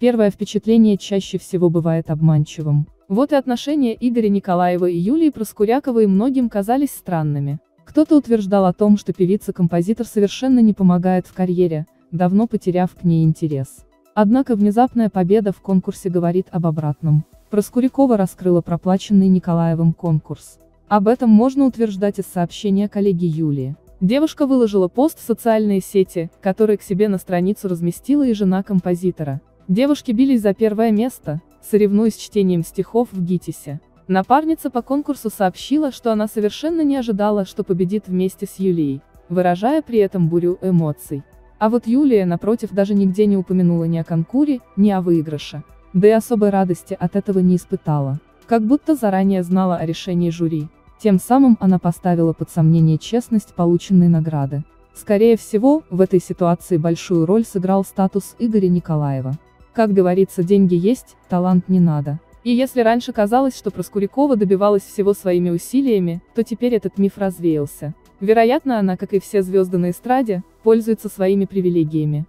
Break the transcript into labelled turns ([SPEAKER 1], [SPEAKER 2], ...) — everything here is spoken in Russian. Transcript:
[SPEAKER 1] Первое впечатление чаще всего бывает обманчивым. Вот и отношения Игоря Николаева и Юлии Проскуряковой многим казались странными. Кто-то утверждал о том, что певица-композитор совершенно не помогает в карьере, давно потеряв к ней интерес. Однако внезапная победа в конкурсе говорит об обратном. Проскурякова раскрыла проплаченный Николаевым конкурс. Об этом можно утверждать из сообщения коллеги Юлии. Девушка выложила пост в социальные сети, который к себе на страницу разместила и жена композитора. Девушки бились за первое место, соревнуясь чтением стихов в ГИТИСе. Напарница по конкурсу сообщила, что она совершенно не ожидала, что победит вместе с Юлией, выражая при этом бурю эмоций. А вот Юлия, напротив, даже нигде не упомянула ни о конкуре, ни о выигрыше. Да и особой радости от этого не испытала. Как будто заранее знала о решении жюри. Тем самым она поставила под сомнение честность полученной награды. Скорее всего, в этой ситуации большую роль сыграл статус Игоря Николаева. Как говорится, деньги есть, талант не надо. И если раньше казалось, что Проскурякова добивалась всего своими усилиями, то теперь этот миф развеялся. Вероятно, она, как и все звезды на эстраде, пользуется своими привилегиями.